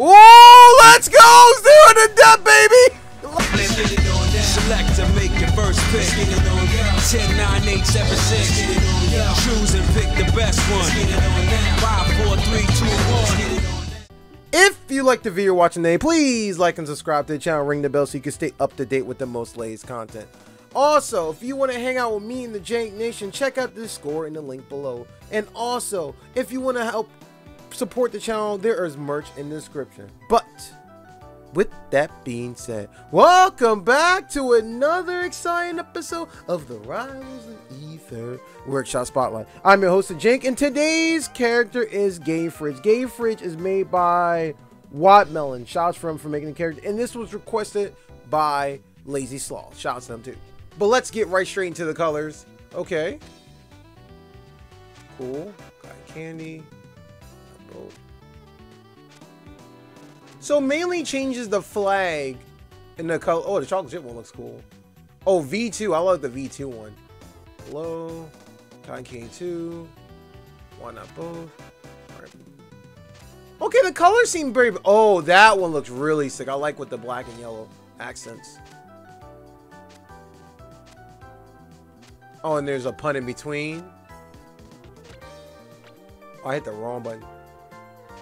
Ooh, let's go! To death, baby! Select to make your first pick. 10, 9, 8, 7, 6. Choose and pick the best one. 5, 4, 3, 2, 1. If you like the video you're watching today, please like and subscribe to the channel, ring the bell so you can stay up to date with the most latest content. Also, if you want to hang out with me and the Jank Nation, check out the Discord in the link below. And also, if you want to help support the channel, there is merch in the description. But with that being said, welcome back to another exciting episode of the Rivals of Aether Workshop Spotlight. I'm your host, Jank, and today's character is Gay Fridge. Gay Fridge is made by Wattmelon. Shouts for him for making the character, and this was requested by Lazy Sloth. Shouts to them too. But let's get right straight into the colors. Okay. Cool. Got candy. So mainly changes the flag in the color. Oh, the chocolate chip one looks cool. Oh, V2. I love the V2 one. Hello. Cotton Candy 2. Why not both? Okay, the colors seem very... Oh, that one looks really sick. I like with the black and yellow accents. Oh, and there's a pun in between. Oh, I hit the wrong button.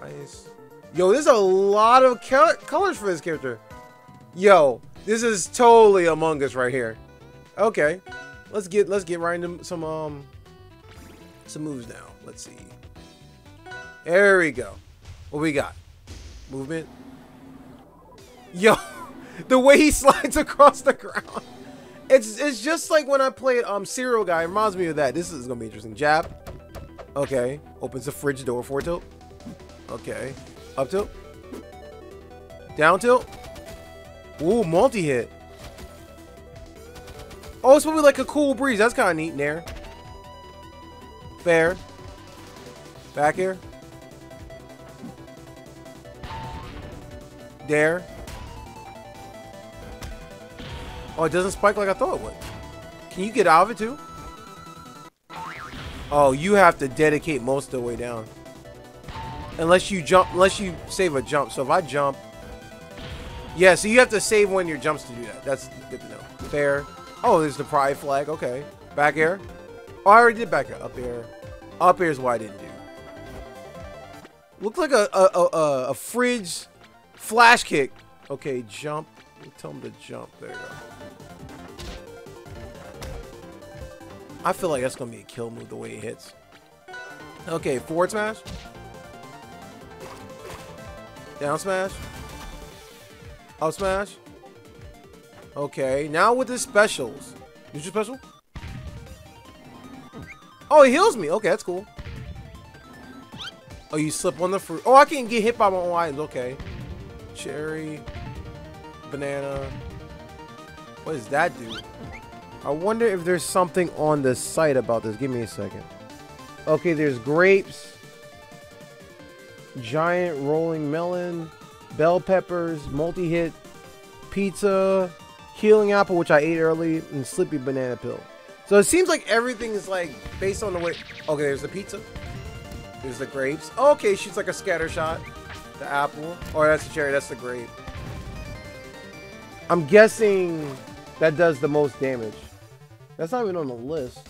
Nice. Yo, there's a lot of colors for this character. Yo, this is totally Among Us right here. Okay, let's get let's get right into some um some moves now. Let's see. There we go. What we got? Movement. Yo, the way he slides across the ground. It's it's just like when I played um Serial Guy. It reminds me of that. This is gonna be interesting. Jab. Okay. Opens the fridge door for tilt. Okay. Up tilt. Down tilt. Ooh, multi-hit. Oh, it's probably like a cool breeze. That's kind of neat in there. Fair. Back here. There. Oh, it doesn't spike like I thought it would. Can you get out of it too? Oh, you have to dedicate most of the way down. Unless you jump, unless you save a jump. So if I jump, yeah, so you have to save one of your jumps to do that. That's good to know. Fair. Oh, there's the pride flag. Okay. Back air. Oh, I already did back air. Up air. Up air is what I didn't do. Looked like a, a, a, a fridge flash kick. Okay, jump. Tell him to jump. There you go. I feel like that's to be a kill move the way it hits. Okay, forward smash. Down smash. Up smash. Okay, now with the specials. Neutral special? Oh, he heals me. Okay, that's cool. Oh, you slip on the fruit. Oh, I can get hit by my own items. Okay. Cherry. Banana. What does that do? I wonder if there's something on the site about this. Give me a second. Okay, there's grapes giant rolling melon, bell peppers, multi-hit, pizza, healing apple, which I ate early, and slippy banana pill. So it seems like everything is like based on the way. Okay, there's the pizza. There's the grapes. Oh, okay, she's like a scatter shot. The apple. Or oh, that's the cherry. That's the grape. I'm guessing that does the most damage. That's not even on the list.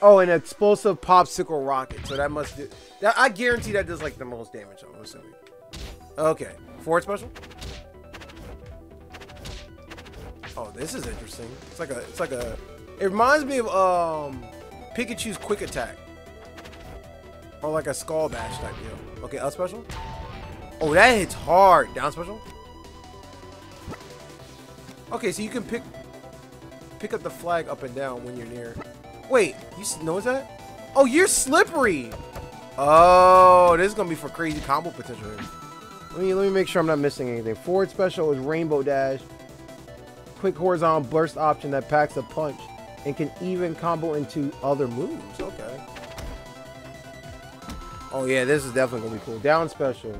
Oh, an explosive popsicle rocket. So that must do. That, I guarantee that does like the most damage. I'm assuming. Okay, forward special. Oh, this is interesting. It's like a. It's like a. It reminds me of um, Pikachu's quick attack. Or like a skull bash type deal. Okay, up special. Oh, that hits hard. Down special. Okay, so you can pick pick up the flag up and down when you're near. Wait, you know that? Oh, you're slippery. Oh, this is gonna be for crazy combo potential. Let me let me make sure I'm not missing anything. Forward special is Rainbow Dash. Quick horizontal burst option that packs a punch and can even combo into other moves. Okay. Oh yeah, this is definitely gonna be cool. Down special.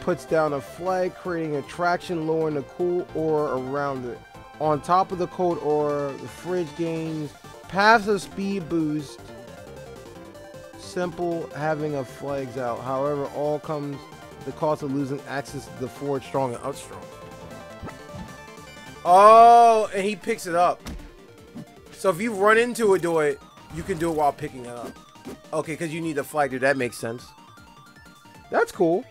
Puts down a flag, creating a traction, lowering the cool aura around it. On top of the cold aura, the fridge gains passive speed boost, simple having a flags out. However, all comes the cost of losing access to the forward strong and upstrong. Oh, and he picks it up. So if you run into it, do it, you can do it while picking it up. Okay, because you need the flag, dude. That makes sense. That's cool.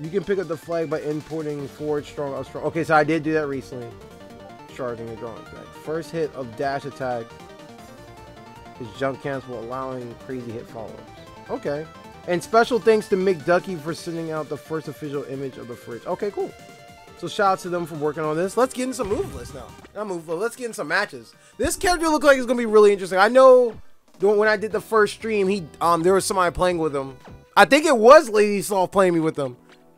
You can pick up the flag by importing forward strong, up strong. Okay, so I did do that recently. Charging and drawing attack. First hit of dash attack is jump cancel, allowing crazy hit follows. Okay. And special thanks to Mick Ducky for sending out the first official image of the fridge. Okay, cool. So shout out to them for working on this. Let's get in some move lists now. Not move list. Let's get in some matches. This character look like it's gonna be really interesting. I know when I did the first stream, he um there was somebody playing with him. I think it was Lazy Sloth playing me with them.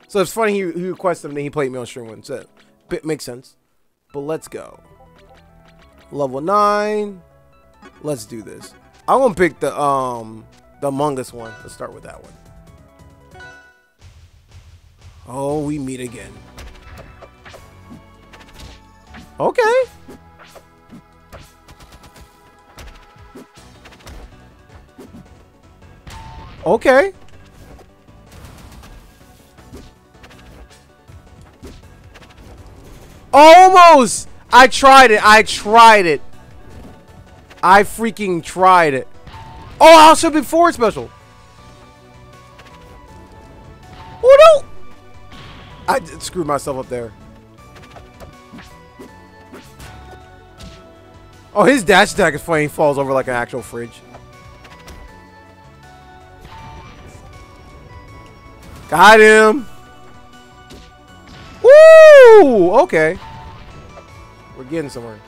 So it's funny he, he requested him and he played me on stream him. So it makes sense. But let's go. Level nine. Let's do this. I'm gonna pick the um the Among Us one. Let's start with that one. Oh, we meet again. Okay. Okay. Almost! I tried it. I tried it. I freaking tried it. Oh, I also be forward special. Oh no! I screwed myself up there. Oh, his dash attack is funny. He falls over like an actual fridge. Got him. Woo! Okay. We're getting somewhere.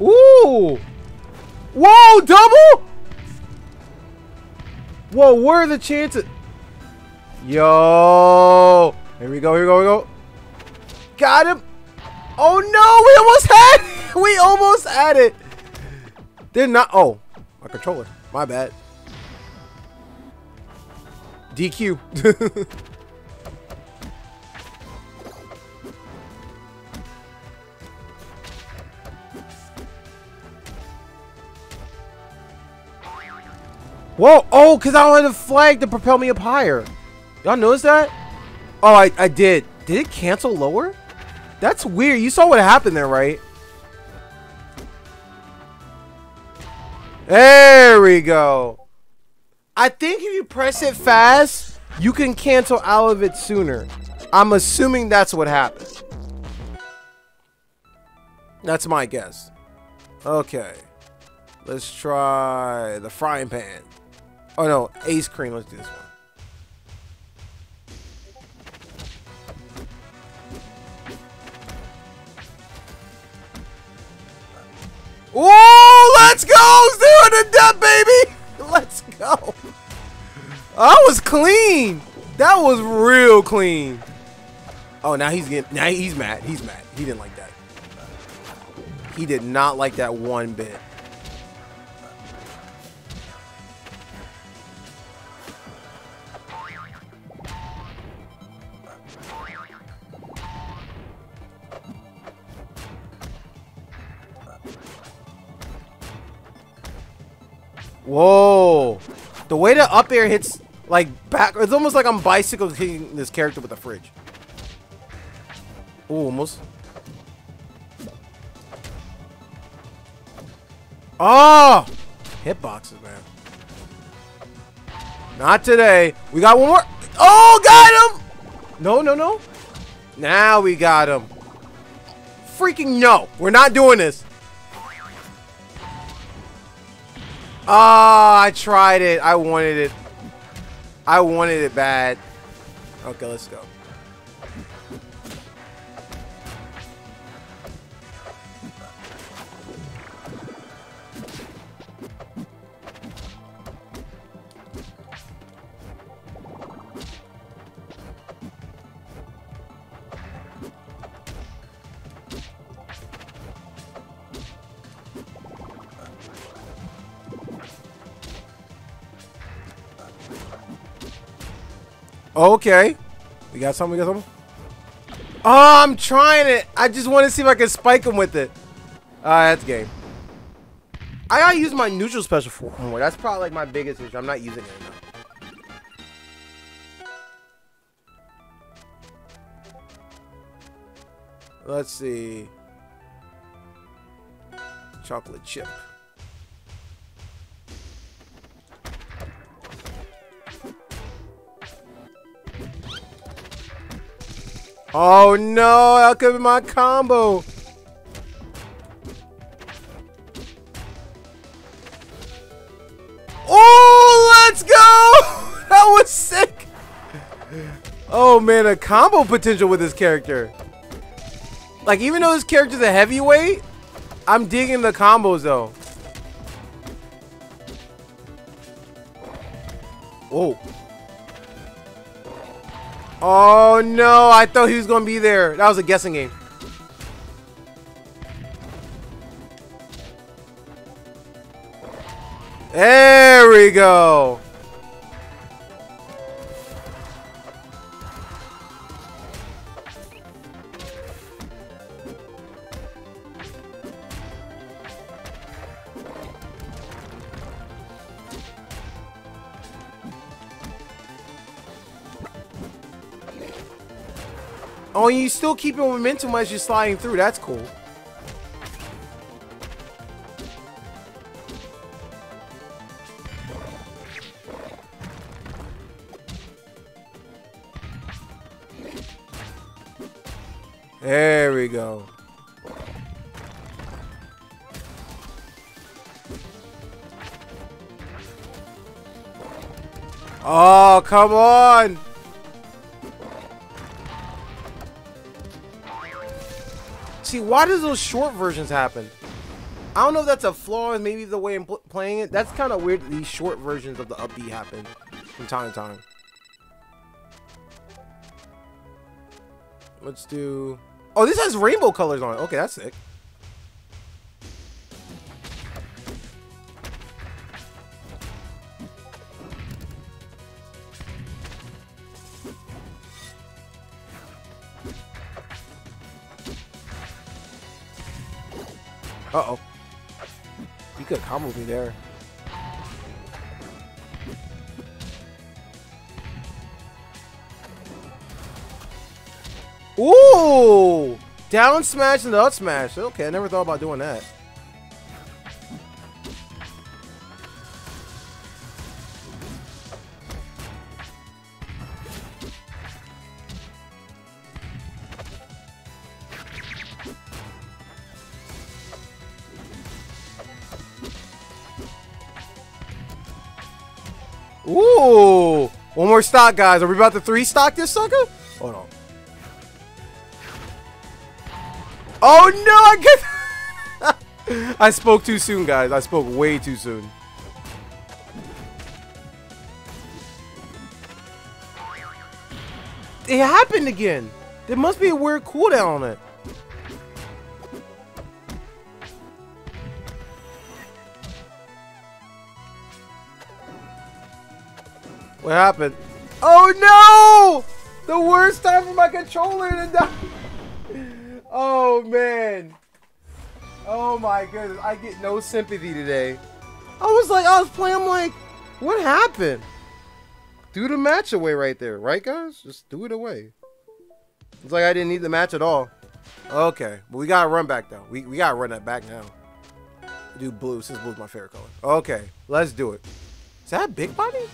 Ooh! Whoa, double? Whoa, where are the chances? Yo! Here we go, here we go, here we go. Got him! Oh no, we almost had We almost had it! They're not- oh. My controller. My bad. DQ. Whoa! Oh, because I don't have the flag to propel me up higher. Y'all notice that? Oh, I, I did. Did it cancel lower? That's weird. You saw what happened there, right? There we go. I think if you press it fast, you can cancel out of it sooner. I'm assuming that's what happened. That's my guess. Okay. Let's try the frying pan. Oh no, ace cream. Let's do this one. Oh, let's go! Zero to death, baby! Let's go. I was clean. That was real clean. Oh, now he's getting. Now he's mad. He's mad. He didn't like that. He did not like that one bit. Whoa. The way the up air hits like back it's almost like I'm bicycle hitting this character with a fridge. Ooh, almost. Ah! Oh! Hitboxes, man. Not today. We got one more. Oh, got him! No, no, no. Now we got him. Freaking no. We're not doing this. Oh, I tried it. I wanted it. I wanted it bad. Okay, let's go. Okay. We got something, we got something? Oh, I'm trying it. I just want to see if I can spike him with it. Alright, that's game. I gotta use my neutral special for more. That's probably like my biggest issue. I'm not using it enough. Let's see. Chocolate chip. Oh no, that could be my combo. Oh, let's go! That was sick. Oh man, a combo potential with this character. Like even though this character's a heavyweight, I'm digging the combos though. Whoa. Oh no, I thought he was gonna be there. That was a guessing game. There we go. Oh, you still keep your momentum as you're sliding through. That's cool. There we go. Oh, come on. See, why does those short versions happen? I don't know if that's a flaw, maybe the way I'm pl playing it. That's kind of weird that these short versions of the up B happen from time to time. Let's do... Oh, this has rainbow colors on it. Okay, that's sick. Combo me there. Ooh! Down smash and up smash. Okay, I never thought about doing that. More stock, guys. Are we about to three stock this sucker? Hold on. Oh no! I get. I spoke too soon, guys. I spoke way too soon. It happened again. There must be a weird cooldown on it. What happened? Oh no! The worst time for my controller to die. Oh man. Oh my goodness. I get no sympathy today. I was like, I was playing, I'm like, what happened? Do the match away right there, right guys? Just do it away. It's like I didn't need the match at all. Okay, but we gotta run back though. We, we gotta run that back now. Do blue, since blue's my favorite color. Okay, let's do it. Is that big body?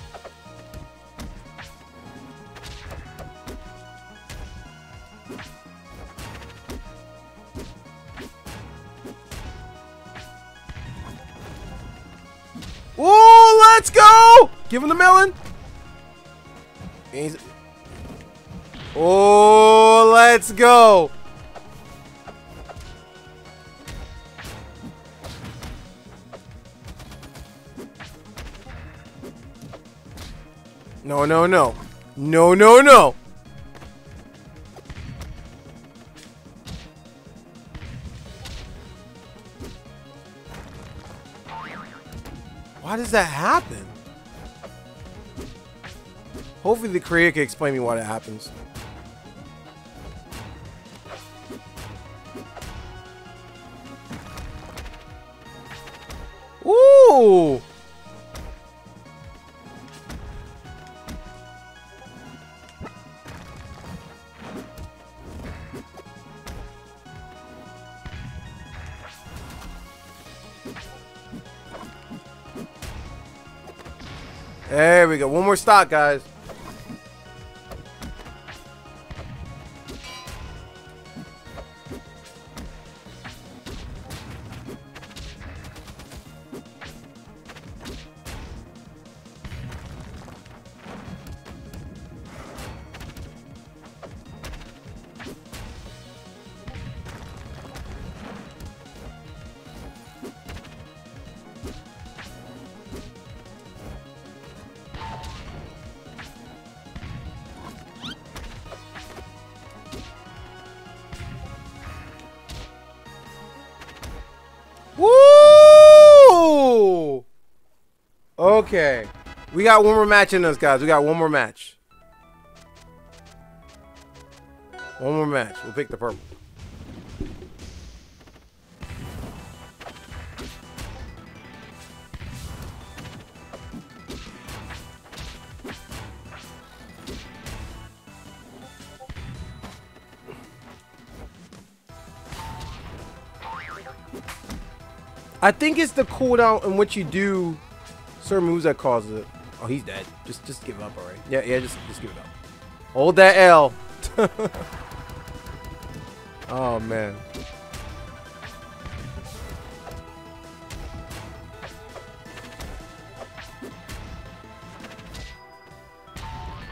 Ooh, let's go! Give him the melon. Oh, let's go. No, no, no. No, no, no. Why does that happen? Hopefully the creator can explain me why that happens. Ooh! We go. One more stock, guys. Okay. We got one more match in us, guys. We got one more match. One more match. We'll pick the purple. I think it's the cooldown in which you do certain moves that causes it. Oh, he's dead. Just just give up, alright. Yeah, yeah, just just give it up. Hold that L. oh man.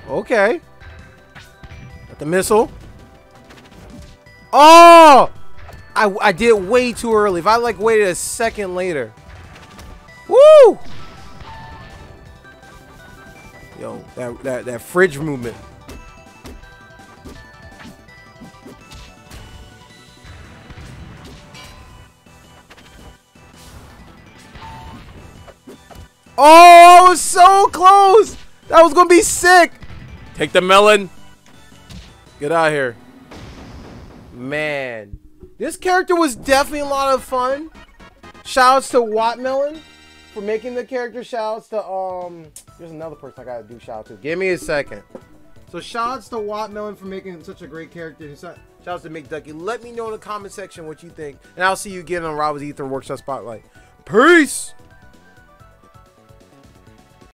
Okay. Got the missile. Oh! I, I did way too early. If I like waited a second later. That, that, that fridge movement. Oh, I was so close. That was going to be sick. Take the melon. Get out of here. Man. This character was definitely a lot of fun. Shoutouts to Wattmelon for making the character. shouts to um. There's another person I gotta do shout out to. Give me a second. So shouts to Wattmelon for making such a great character. Shoutouts to McDucky. Let me know in the comment section what you think, and I'll see you again on Rivals of Aether Workshop Spotlight. Peace.